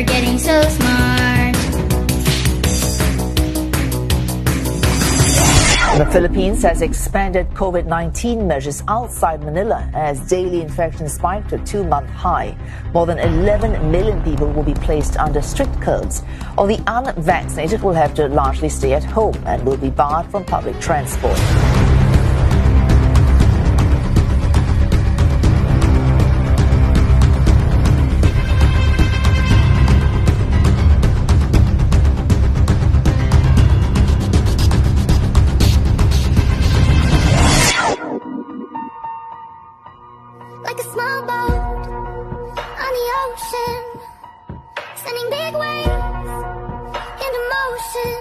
You're getting so smart. The Philippines has expanded COVID 19 measures outside Manila as daily infections spike to a two month high. More than 11 million people will be placed under strict curbs, or the unvaccinated will have to largely stay at home and will be barred from public transport. Ocean, sending big waves into motion.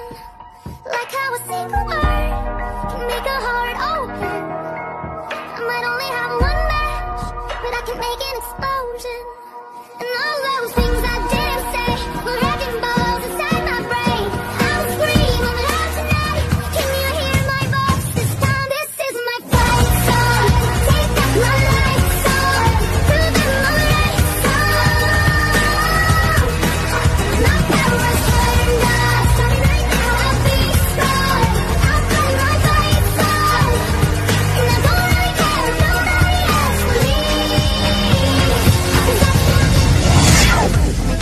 Like how a single word can make a heart open. I might only have one match, but I can make an explosion. And all